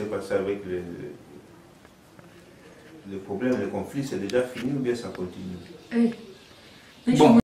s'est passé avec le, problème, le conflit, c'est déjà fini ou bien ça continue? Bon.